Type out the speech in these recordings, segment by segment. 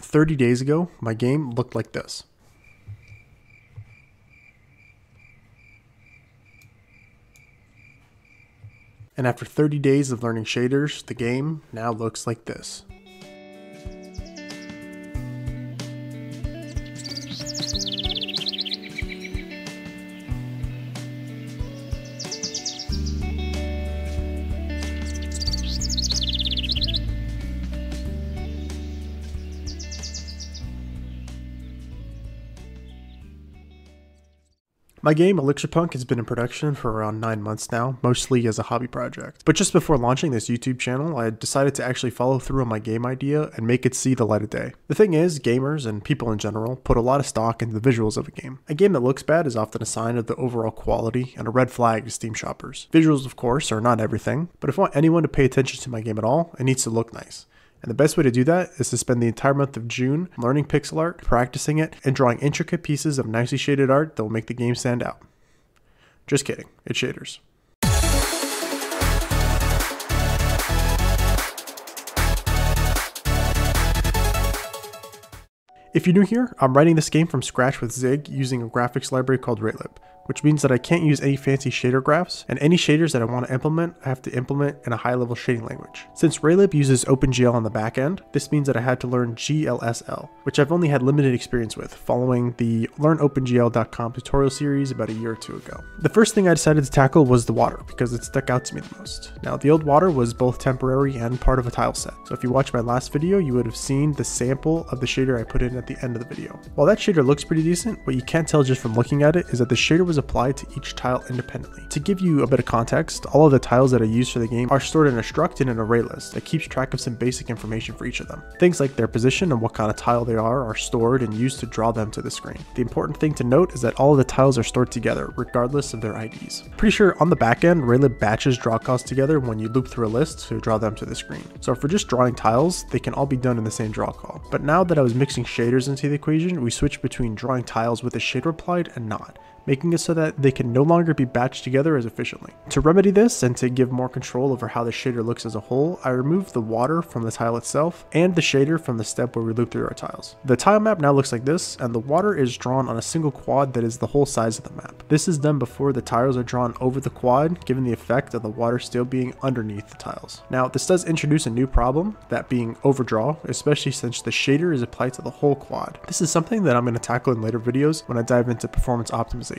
30 days ago, my game looked like this. And after 30 days of learning shaders, the game now looks like this. My game, Elixir Punk, has been in production for around 9 months now, mostly as a hobby project. But just before launching this YouTube channel, I decided to actually follow through on my game idea and make it see the light of day. The thing is, gamers, and people in general, put a lot of stock into the visuals of a game. A game that looks bad is often a sign of the overall quality and a red flag to Steam shoppers. Visuals, of course, are not everything, but if I want anyone to pay attention to my game at all, it needs to look nice. And the best way to do that is to spend the entire month of June learning pixel art, practicing it, and drawing intricate pieces of nicely shaded art that will make the game stand out. Just kidding, it's shaders. If you're new here, I'm writing this game from scratch with Zig using a graphics library called Raylib which means that I can't use any fancy shader graphs, and any shaders that I want to implement, I have to implement in a high level shading language. Since Raylib uses OpenGL on the back end, this means that I had to learn GLSL, which I've only had limited experience with, following the learnopengl.com tutorial series about a year or two ago. The first thing I decided to tackle was the water, because it stuck out to me the most. Now, the old water was both temporary and part of a tile set, so if you watched my last video, you would have seen the sample of the shader I put in at the end of the video. While that shader looks pretty decent, what you can't tell just from looking at it is that the shader was applied to each tile independently. To give you a bit of context, all of the tiles that are used for the game are stored in a struct in an array list that keeps track of some basic information for each of them. Things like their position and what kind of tile they are are stored and used to draw them to the screen. The important thing to note is that all of the tiles are stored together, regardless of their IDs. Pretty sure on the back end, Raylib batches draw calls together when you loop through a list to draw them to the screen. So for just drawing tiles, they can all be done in the same draw call. But now that I was mixing shaders into the equation, we switched between drawing tiles with a shader applied and not making it so that they can no longer be batched together as efficiently. To remedy this and to give more control over how the shader looks as a whole, I removed the water from the tile itself and the shader from the step where we loop through our tiles. The tile map now looks like this, and the water is drawn on a single quad that is the whole size of the map. This is done before the tiles are drawn over the quad, given the effect of the water still being underneath the tiles. Now, this does introduce a new problem, that being overdraw, especially since the shader is applied to the whole quad. This is something that I'm going to tackle in later videos when I dive into performance optimization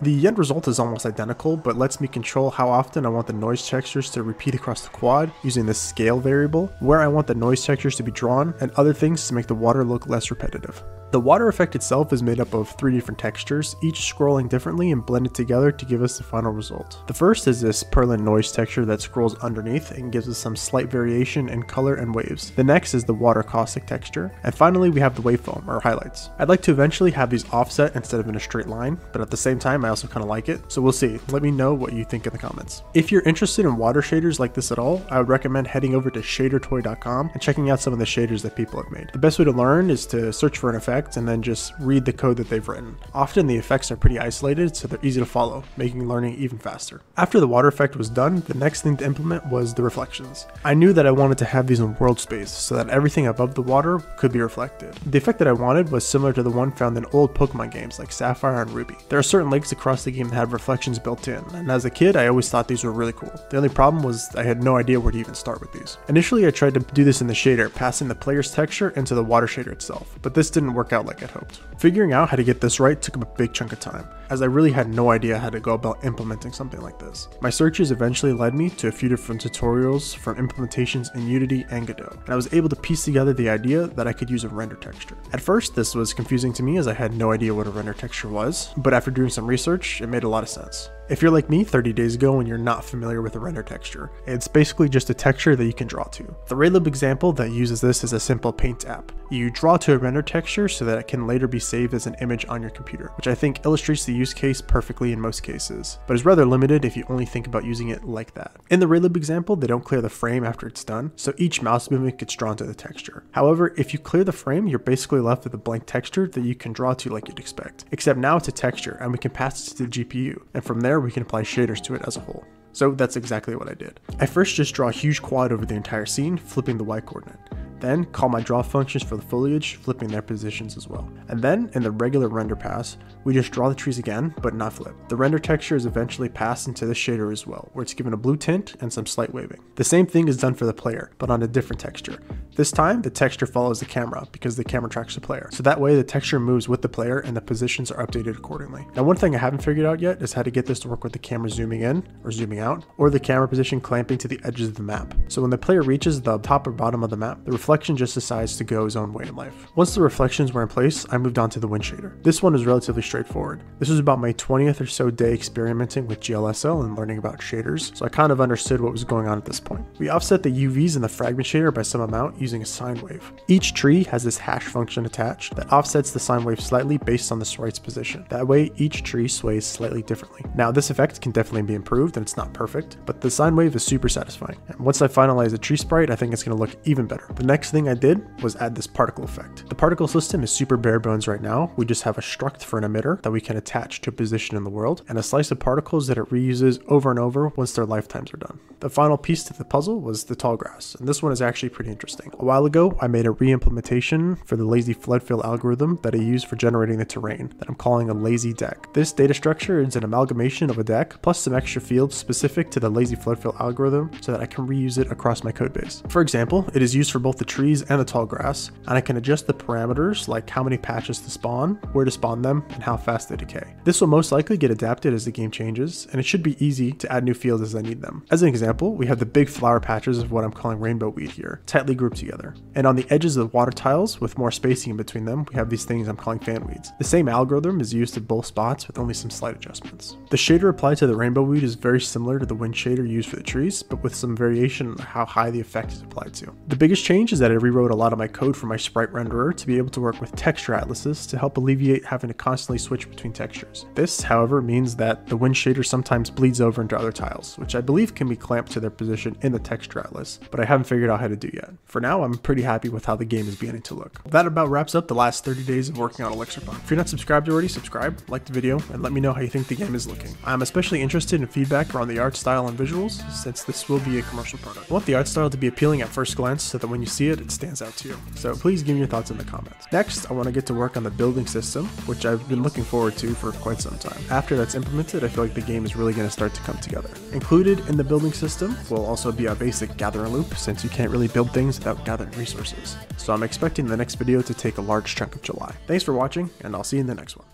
the end result is almost identical, but lets me control how often I want the noise textures to repeat across the quad using the scale variable, where I want the noise textures to be drawn, and other things to make the water look less repetitive. The water effect itself is made up of three different textures, each scrolling differently and blended together to give us the final result. The first is this Perlin noise texture that scrolls underneath and gives us some slight variation in color and waves. The next is the water caustic texture, and finally we have the wavefoam, or highlights. I'd like to eventually have these offset instead of in a straight line, but at the same time I also kind of like it, so we'll see. Let me know what you think in the comments. If you're interested in water shaders like this at all, I would recommend heading over to shadertoy.com and checking out some of the shaders that people have made. The best way to learn is to search for an effect and then just read the code that they've written. Often the effects are pretty isolated, so they're easy to follow, making learning even faster. After the water effect was done, the next thing to implement was the reflections. I knew that I wanted to have these in world space so that everything above the water could be reflected. The effect that I wanted was similar to the one found in old Pokemon games like Sapphire and Ruby. There are certain lakes across the game that have reflections built in, and as a kid I always thought these were really cool. The only problem was I had no idea where to even start with these. Initially I tried to do this in the shader, passing the player's texture into the water shader itself, but this didn't work out like I'd hoped. Figuring out how to get this right took a big chunk of time, as I really had no idea how to go about implementing something like this. My searches eventually led me to a few different tutorials from implementations in Unity and Godot, and I was able to piece together the idea that I could use a render texture. At first, this was confusing to me as I had no idea what a render texture was, but after doing some research, it made a lot of sense. If you're like me 30 days ago and you're not familiar with a render texture, it's basically just a texture that you can draw to. The Raylib example that uses this is a simple paint app. You draw to a render texture so that it can later be saved as an image on your computer, which I think illustrates the use case perfectly in most cases, but is rather limited if you only think about using it like that. In the Raylib example, they don't clear the frame after it's done, so each mouse movement gets drawn to the texture. However, if you clear the frame, you're basically left with a blank texture that you can draw to like you'd expect, except now it's a texture and we can pass it to the GPU, and from there there we can apply shaders to it as a whole. So that's exactly what I did. I first just draw a huge quad over the entire scene, flipping the y coordinate. Then call my draw functions for the foliage, flipping their positions as well. And then in the regular render pass, we just draw the trees again, but not flip. The render texture is eventually passed into the shader as well, where it's given a blue tint and some slight waving. The same thing is done for the player, but on a different texture. This time, the texture follows the camera because the camera tracks the player. So that way the texture moves with the player and the positions are updated accordingly. Now one thing I haven't figured out yet is how to get this to work with the camera zooming in or zooming out, or the camera position clamping to the edges of the map. So when the player reaches the top or bottom of the map, the reflection just decides to go his own way in life. Once the reflections were in place, I moved on to the wind shader. This one is relatively straightforward. This was about my 20th or so day experimenting with GLSL and learning about shaders, so I kind of understood what was going on at this point. We offset the UVs in the fragment shader by some amount using a sine wave. Each tree has this hash function attached that offsets the sine wave slightly based on the sprite's position. That way, each tree sways slightly differently. Now, this effect can definitely be improved and it's not perfect, but the sine wave is super satisfying. And once I finalize the tree sprite, I think it's going to look even better. The next thing I did was add this particle effect. The particle system is super bare bones right now. We just have a struct for an emitter that we can attach to a position in the world and a slice of particles that it reuses over and over once their lifetimes are done. The final piece to the puzzle was the tall grass, and this one is actually pretty interesting. A while ago, I made a re-implementation for the lazy flood fill algorithm that I use for generating the terrain that I'm calling a lazy deque. This data structure is an amalgamation of a deque plus some extra fields specific to the lazy flood fill algorithm so that I can reuse it across my codebase. For example, it is used for both the trees and the tall grass, and I can adjust the parameters like how many patches to spawn, where to spawn them, and how fast they decay. This will most likely get adapted as the game changes, and it should be easy to add new fields as I need them. As an example, we have the big flower patches of what I'm calling rainbow weed here, tightly grouped together. And on the edges of the water tiles, with more spacing in between them, we have these things I'm calling fan weeds. The same algorithm is used at both spots with only some slight adjustments. The shader applied to the rainbow weed is very similar to the wind shader used for the trees, but with some variation on how high the effect is applied to. The biggest change is that I rewrote a lot of my code for my sprite renderer to be able to work with texture atlases to help alleviate having to constantly switch between textures. This, however, means that the wind shader sometimes bleeds over into other tiles, which I believe can be clamped to their position in the texture atlas, but I haven't figured out how to do yet. For now, I'm pretty happy with how the game is beginning to look. That about wraps up the last 30 days of working on Elixir Punk. If you're not subscribed already, subscribe, like the video, and let me know how you think the game is looking. I'm especially interested in feedback around the art style and visuals, since this will be a commercial product. I want the art style to be appealing at first glance so that when you see it, it stands out to you. So please give me your thoughts in the comments. Next, I want to get to work on the building system, which I've been looking forward to for quite some time. After that's implemented, I feel like the game is really going to start to come together. Included in the building system will also be a basic gathering loop, since you can't really build things without gathering resources. So I'm expecting the next video to take a large chunk of July. Thanks for watching, and I'll see you in the next one.